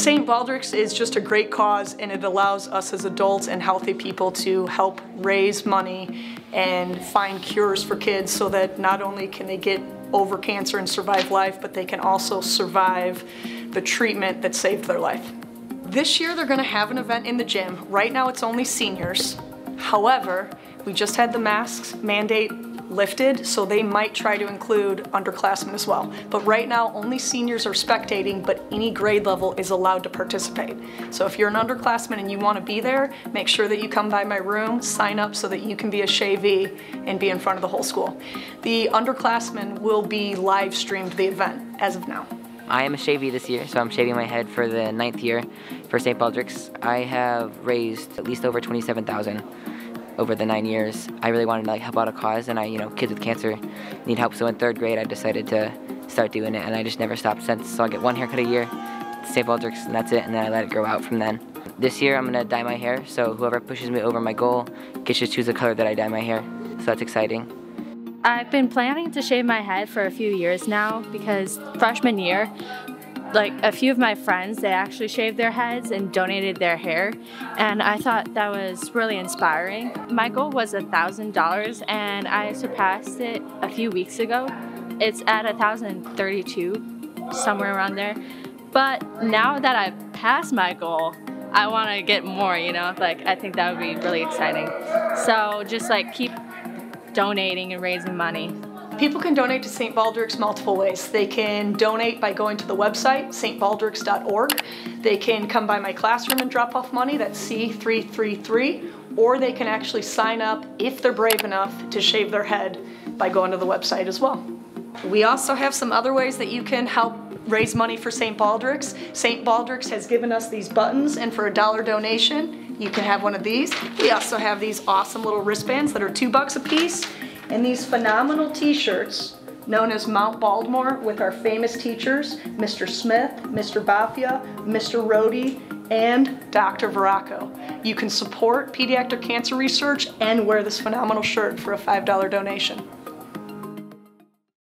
St. Baldrick's is just a great cause and it allows us as adults and healthy people to help raise money and find cures for kids so that not only can they get over cancer and survive life, but they can also survive the treatment that saved their life. This year they're gonna have an event in the gym. Right now it's only seniors. However, we just had the masks mandate lifted, so they might try to include underclassmen as well. But right now, only seniors are spectating, but any grade level is allowed to participate. So if you're an underclassman and you want to be there, make sure that you come by my room, sign up so that you can be a shavee and be in front of the whole school. The underclassmen will be live streamed the event as of now. I am a shavee this year, so I'm shaving my head for the ninth year for St. Baldrick's. I have raised at least over 27,000 over the nine years. I really wanted to like help out a cause, and I, you know, kids with cancer need help. So in third grade, I decided to start doing it, and I just never stopped since. So I get one haircut a year, St. Baldrick's, and that's it. And then I let it grow out from then. This year, I'm gonna dye my hair. So whoever pushes me over my goal gets to choose the color that I dye my hair. So that's exciting. I've been planning to shave my head for a few years now because freshman year, like a few of my friends, they actually shaved their heads and donated their hair, and I thought that was really inspiring. My goal was a thousand dollars, and I surpassed it a few weeks ago. It's at a thousand thirty-two, somewhere around there. But now that I've passed my goal, I want to get more. You know, like I think that would be really exciting. So just like keep donating and raising money. People can donate to St. Baldrick's multiple ways. They can donate by going to the website, stbaldricks.org. They can come by my classroom and drop off money, that's C333, or they can actually sign up, if they're brave enough, to shave their head by going to the website as well. We also have some other ways that you can help raise money for St. Baldrick's. St. Baldrick's has given us these buttons, and for a dollar donation, you can have one of these. We also have these awesome little wristbands that are two bucks a piece. And these phenomenal t-shirts known as Mount Baldmore with our famous teachers, Mr. Smith, Mr. Bafia, Mr. Rohde, and Dr. Veraco. You can support pediatric cancer research and wear this phenomenal shirt for a $5 donation.